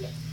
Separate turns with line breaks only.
Yes.